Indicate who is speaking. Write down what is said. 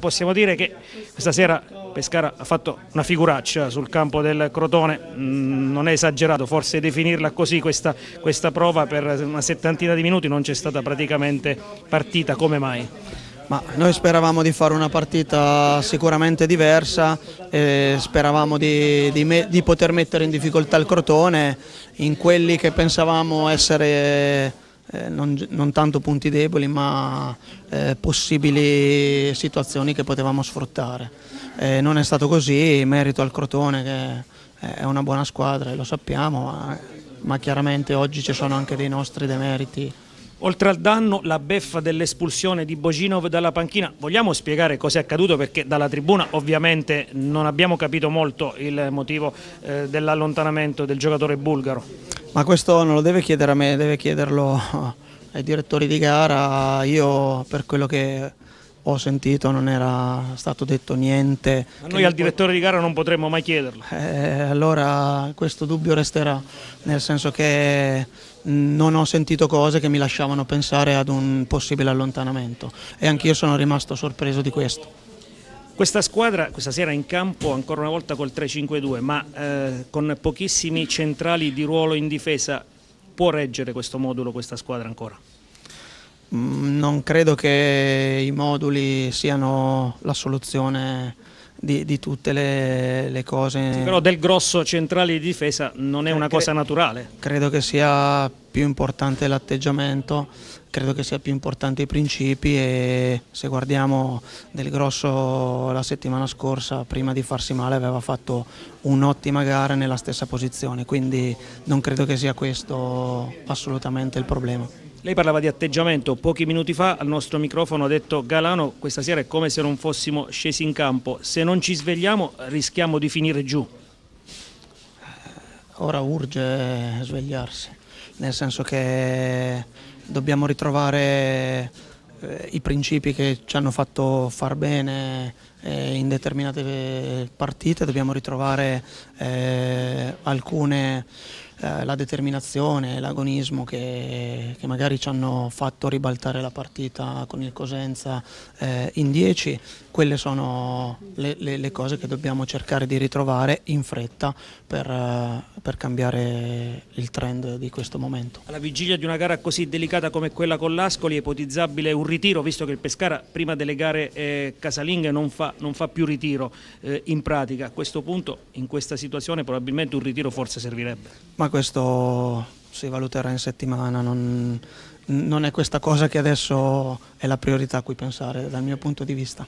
Speaker 1: Possiamo dire che questa sera Pescara ha fatto una figuraccia sul campo del Crotone, mm, non è esagerato forse definirla così questa, questa prova per una settantina di minuti non c'è stata praticamente partita, come mai?
Speaker 2: Ma noi speravamo di fare una partita sicuramente diversa, speravamo di, di, di poter mettere in difficoltà il Crotone in quelli che pensavamo essere eh, non, non, tanto punti deboli ma eh, possibili situazioni che potevamo sfruttare. Eh, non è stato così, merito al Crotone che è una buona squadra e lo sappiamo, ma, ma chiaramente oggi ci sono anche dei nostri demeriti
Speaker 1: Oltre al danno, la beffa dell'espulsione di Boginov dalla panchina. Vogliamo spiegare cosa è accaduto? Perché dalla tribuna ovviamente non abbiamo capito molto il motivo eh, dell'allontanamento del giocatore bulgaro.
Speaker 2: Ma questo non lo deve chiedere a me, deve chiederlo ai direttori di gara. Io per quello che ho sentito non era stato detto niente.
Speaker 1: A noi al direttore di gara non potremmo mai chiederlo.
Speaker 2: Eh, allora questo dubbio resterà, nel senso che non ho sentito cose che mi lasciavano pensare ad un possibile allontanamento e anch'io sono rimasto sorpreso di questo.
Speaker 1: Questa squadra questa sera in campo ancora una volta col 3-5-2 ma eh, con pochissimi centrali di ruolo in difesa può reggere questo modulo questa squadra ancora?
Speaker 2: Mm, non credo che i moduli siano la soluzione di, di tutte le, le cose.
Speaker 1: Sì, però del grosso centrale di difesa non è una cosa naturale.
Speaker 2: Credo che sia più importante l'atteggiamento, credo che sia più importante i principi e se guardiamo del grosso la settimana scorsa prima di farsi male aveva fatto un'ottima gara nella stessa posizione, quindi non credo che sia questo assolutamente il problema.
Speaker 1: Lei parlava di atteggiamento, pochi minuti fa al nostro microfono ha detto Galano questa sera è come se non fossimo scesi in campo, se non ci svegliamo rischiamo di finire giù.
Speaker 2: Ora urge svegliarsi, nel senso che dobbiamo ritrovare eh, i principi che ci hanno fatto far bene eh, in determinate partite, dobbiamo ritrovare eh, alcune eh, la determinazione, l'agonismo che, che, magari ci hanno fatto ribaltare la partita con il Cosenza eh, in 10, quelle sono le, le, le, cose che dobbiamo cercare di ritrovare in fretta per, eh, per, cambiare il trend di questo momento.
Speaker 1: Alla vigilia di una gara così delicata come quella con l'Ascoli è ipotizzabile un ritiro, visto che il Pescara prima delle gare eh, casalinghe non fa, non fa più ritiro eh, in pratica, a questo punto in questa situazione probabilmente un ritiro forse servirebbe.
Speaker 2: Ma questo si valuterà in settimana, non, non è questa cosa che adesso è la priorità a cui pensare dal mio punto di vista.